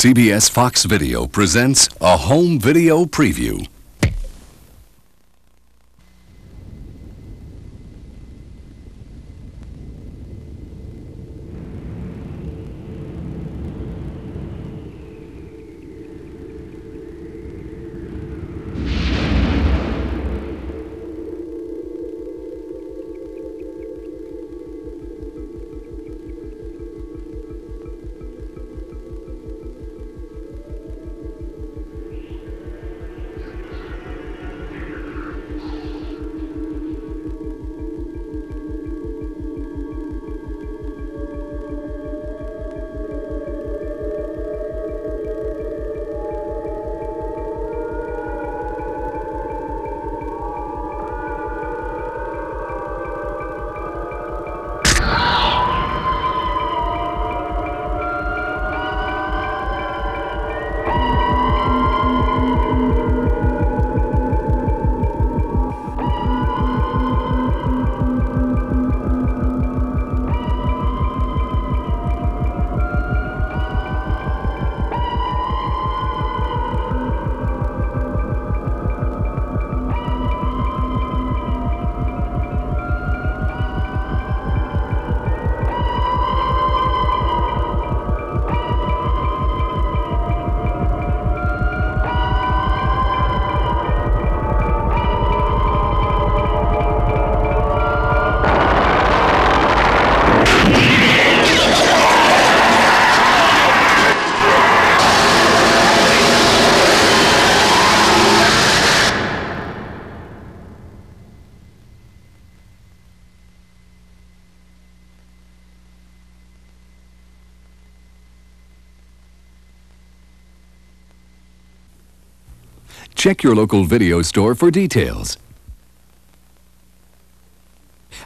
CBS Fox Video presents a home video preview. Check your local video store for details.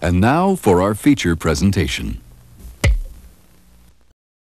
And now for our feature presentation.